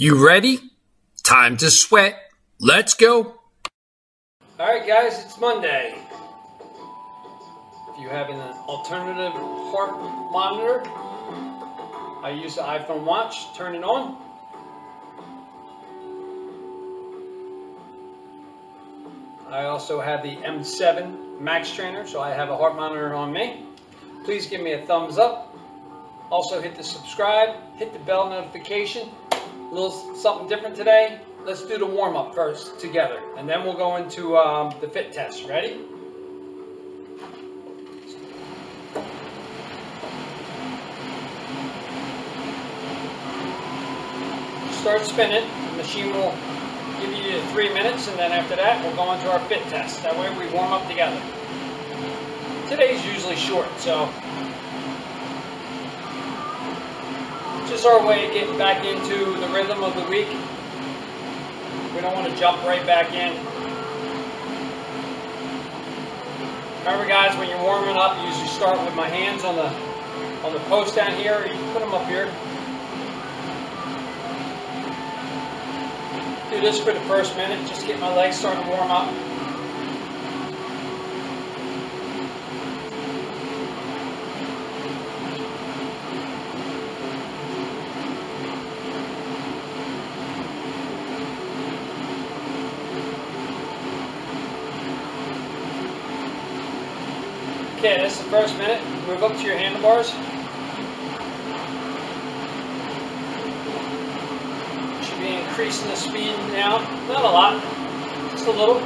You ready? Time to sweat. Let's go. All right, guys, it's Monday. If you have an alternative heart monitor, I use the iPhone watch. Turn it on. I also have the M7 Max Trainer, so I have a heart monitor on me. Please give me a thumbs up. Also hit the subscribe, hit the bell notification. A little something different today. Let's do the warm up first together, and then we'll go into um, the fit test. Ready? Start spinning. The machine will give you three minutes, and then after that, we'll go into our fit test. That way, we warm up together. Today's usually short, so just our way of getting back into the rhythm of the week. We don't want to jump right back in. Remember guys, when you're warming up, you usually start with my hands on the on the post down here, you put them up here. Do this for the first minute, just get my legs starting to warm up. Okay, this is the first minute. Move up to your handlebars. Should be increasing the speed now. Not a lot, just a little.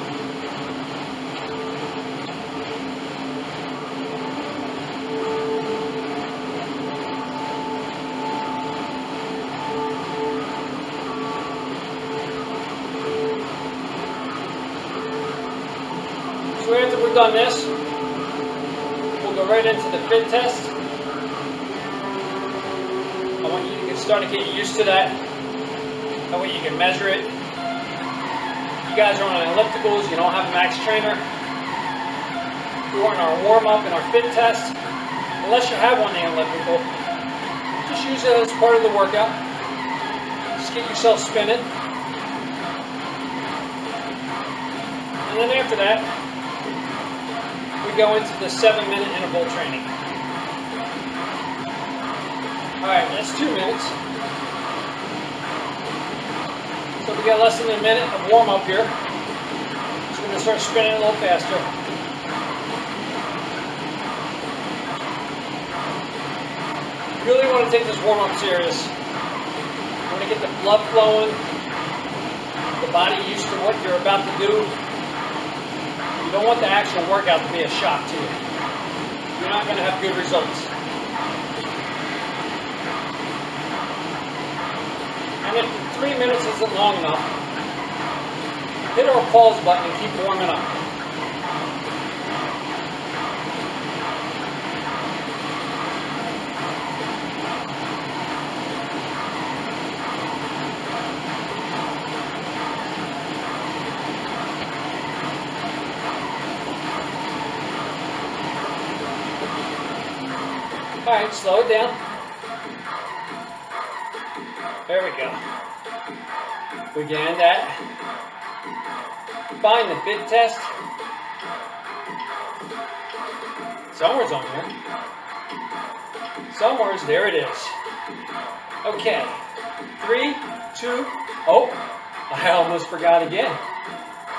So after we've done this, right into the fit test. I want you to get started getting used to that. That way you can measure it. You guys are on ellipticals, you don't have a max trainer. We're in our warm up and our fit test. Unless you have one elliptical, just use it as part of the workout. Just get yourself spinning. And then after that, go into the seven minute interval training. All right, that's two minutes. So we got less than a minute of warm up here. We're gonna start spinning a little faster. Really want to take this warm up serious. You want to get the blood flowing, the body used to what you're about to do. Don't want the actual workout to be a shock to you. You're not going to have good results. And if three minutes isn't long enough, hit our pause button and keep warming up. All right, slow it down. There we go. We can that. Find the fit test. Somewhere's on here. Somewhere's, there it is. Okay. Three, two, oh, I almost forgot again.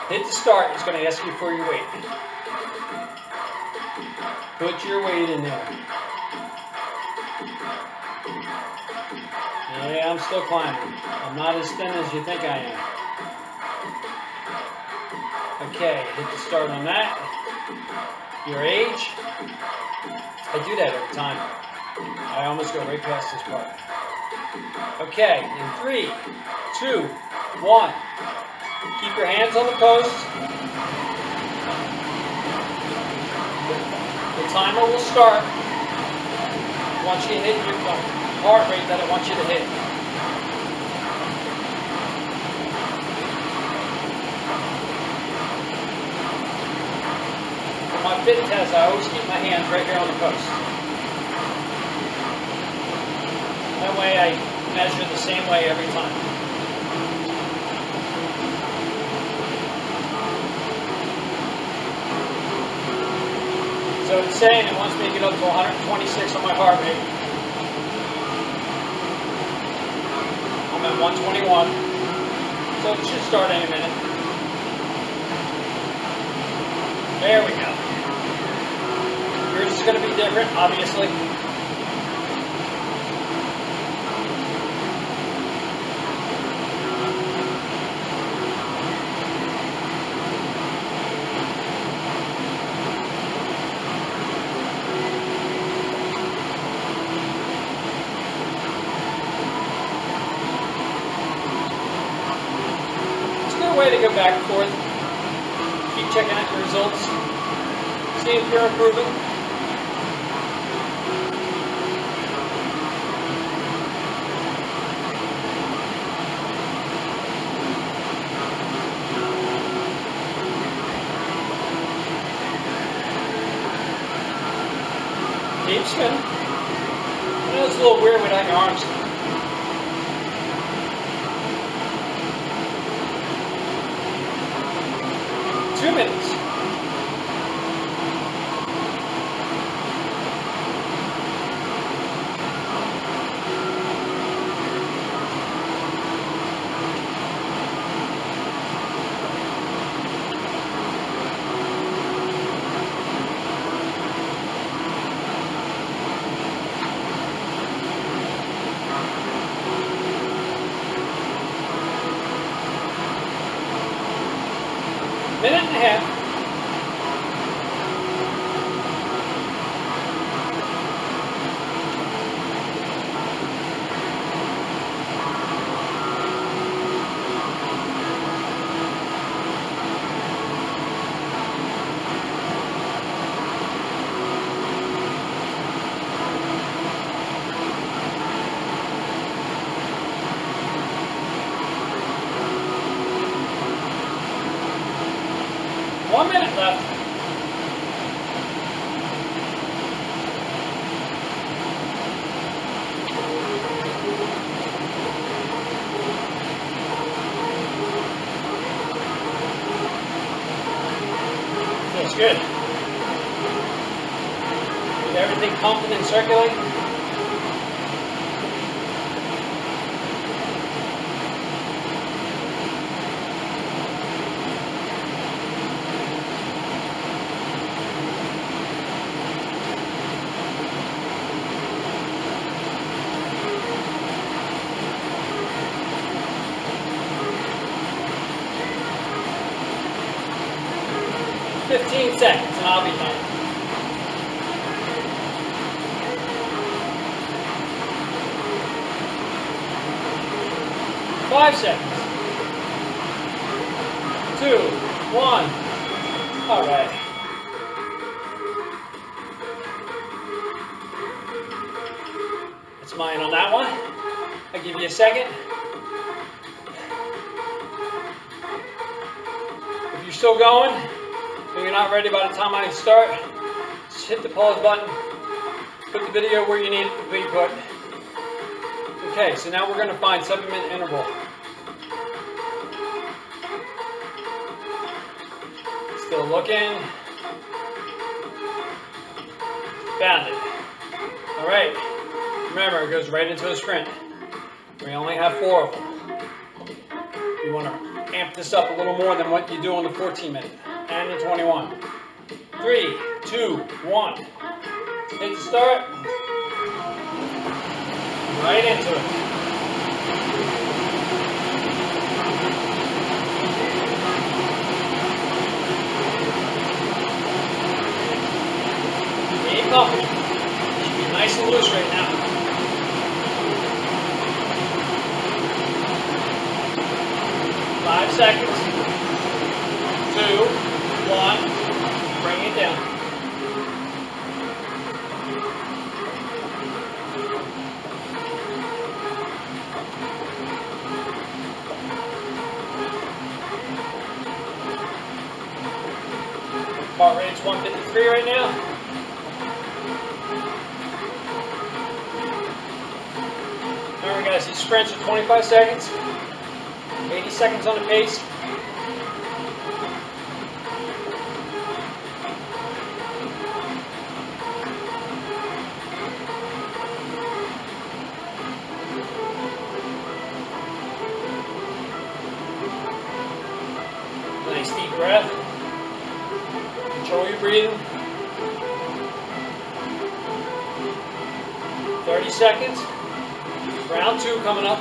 Hit the start, it's going to ask you for your weight. Put your weight in there. Yeah, I'm still climbing. I'm not as thin as you think I am. Okay, hit the start on that. Your age. I do that every time. I almost go right past this part. Okay, in three, two, one. Keep your hands on the post. The timer will start once you to hit your heart rate that I want you to hit. For my fit test, I always keep my hands right here on the post. That way I measure the same way every time. So it's saying it wants me to get up to 126 on my heart rate. I'm at 121. So it should start any minute. There we go. Yours is going to be different, obviously. Way to go back and forth. Keep checking out your results. See if you're improving. Keep spinning. I know it's a little weird without your arms. two minutes. Minute and a half. One minute left. Feels good. Get everything pumping and circulating. Fifteen seconds and I'll be done. Five seconds. Two, one. All right. That's mine on that one. I'll give you a second. If you're still going, and you're not ready by the time I start, just hit the pause button. Put the video where you need it to be put. Okay, so now we're going to find seven interval. Still looking. Found it. All right. Remember, it goes right into a sprint. We only have four of them. You want to amp this up a little more than what you do on the 14 minute and the 21. Three, two, one. Hit the start. Right into it. Pumping. Should be nice and loose right now. Five seconds. Two, one. Bring it down. Heart rate's 153 right now. as you scrunch for 25 seconds, 80 seconds on the pace. Nice deep breath. Control your breathing. 30 seconds. Round two coming up.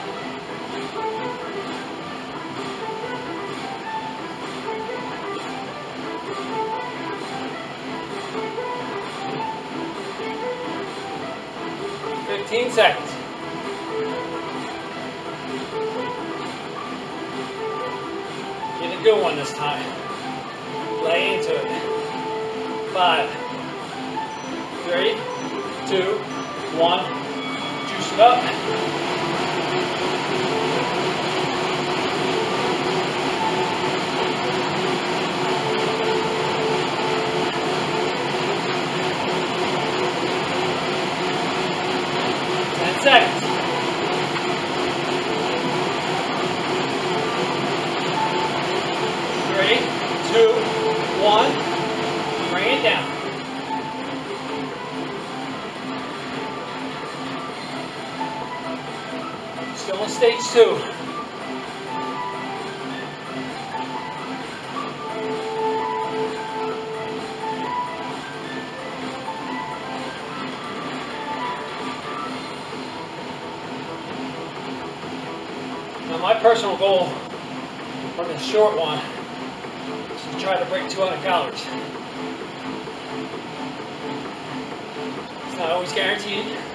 Fifteen seconds. Get a good one this time. Lay into it. Five, three, two, one. Up. Still on stage two. Now my personal goal on this short one is to try to break 200 calories. It's not always guaranteed.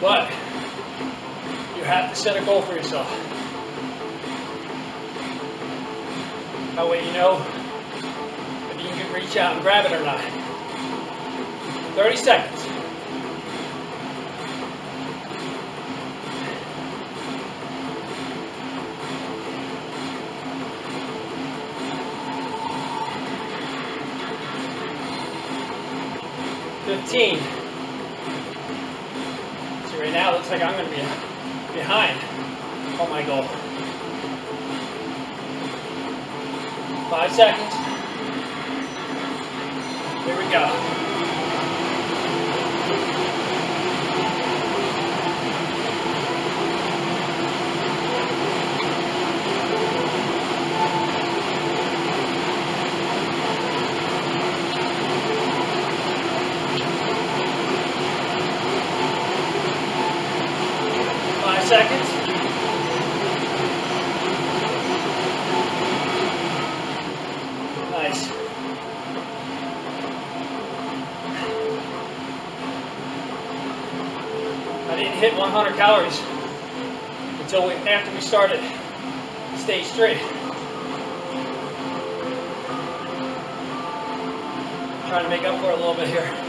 But you have to set a goal for yourself. That way you know if you can reach out and grab it or not. 30 seconds. Fifteen. Right now it looks like I'm going to be behind on my goal. Five seconds. Here we go. Seconds. Nice. I didn't hit 100 calories until we, after we started stage three. Trying to make up for it a little bit here.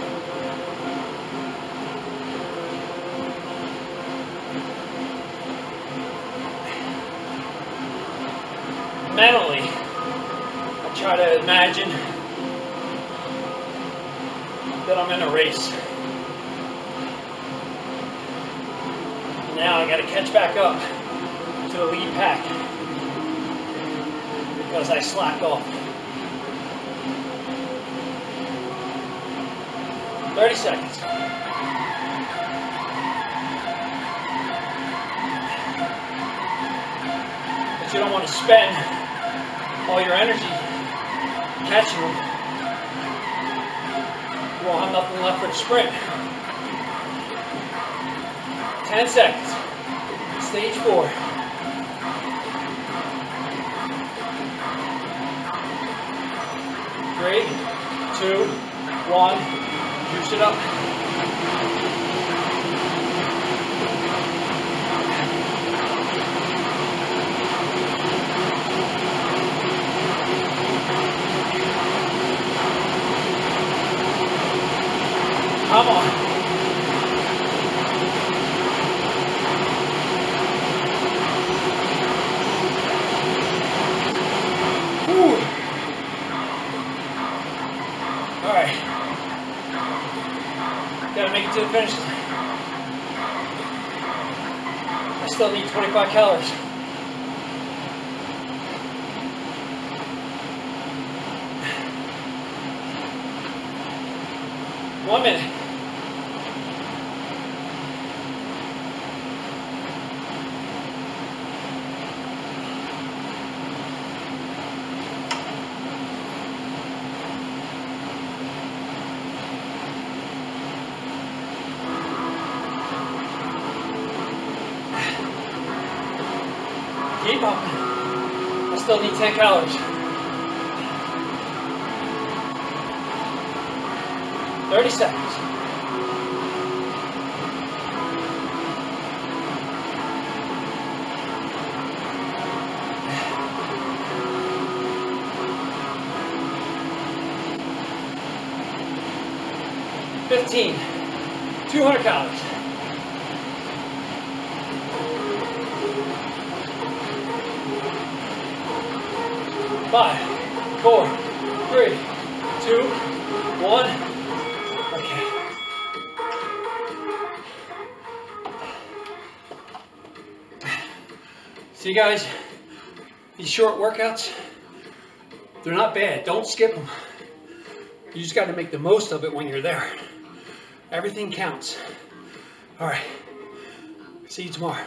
Mentally, I try to imagine that I'm in a race. Now I gotta catch back up to the lead pack because I slacked off. 30 seconds. But you don't want to spend all your energy catching them. You won't have nothing left for the sprint. 10 seconds. Stage four. Three, two, one. Juice it up. Come on. Whew. All right. Gotta make it to the finish line. I 25 calories. One minute. Keep popping. I still need 10 calories. 30 seconds. Fifteen. Two hundred calories. Five, four, three, two, one. Okay. See guys, these short workouts, they're not bad. Don't skip them. You just got to make the most of it when you're there. Everything counts. All right. See you tomorrow.